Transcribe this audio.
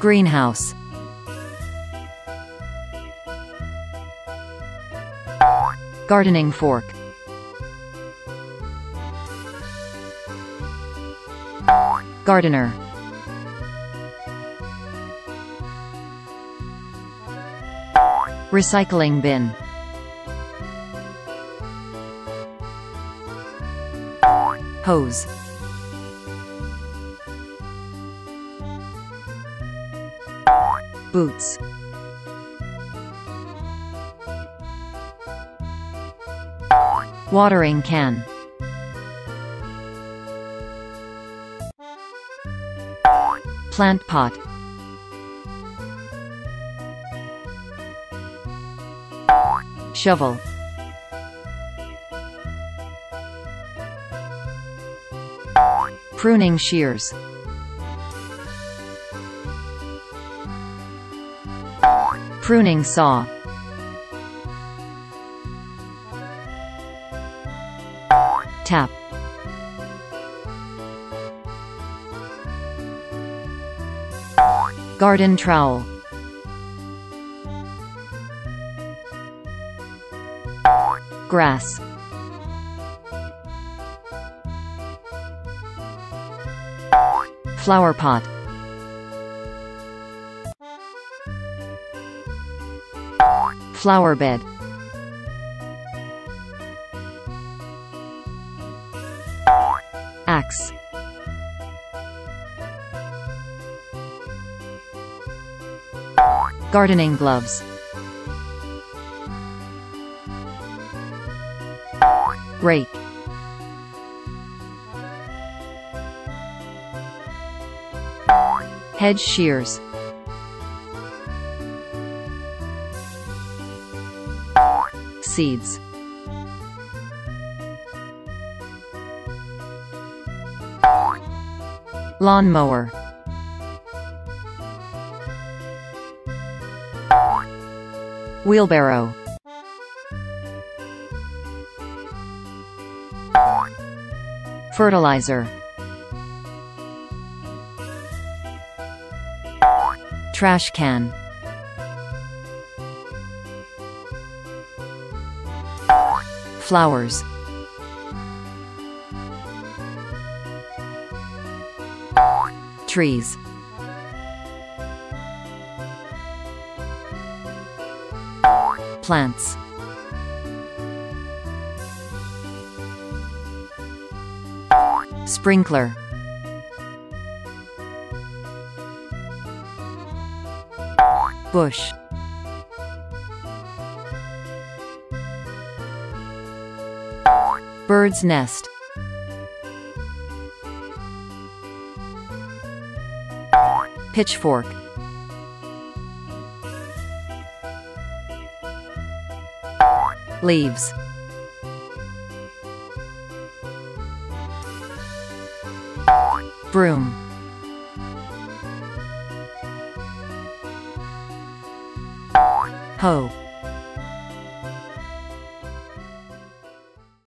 Greenhouse. Gardening fork. Gardener. Recycling bin. Hose. Boots. Watering can. Plant pot. Shovel. Pruning shears. Pruning saw. Tap. Garden trowel. Grass. Flower pot. Flower bed. Axe. Gardening gloves. Rake. Hedge shears. Seeds. Lawn mower. Wheelbarrow. Fertilizer. Trash can. Flowers. Trees. Plants. Sprinkler. Bush. Bird's nest. Pitchfork. Leaves. Broom. Hoe.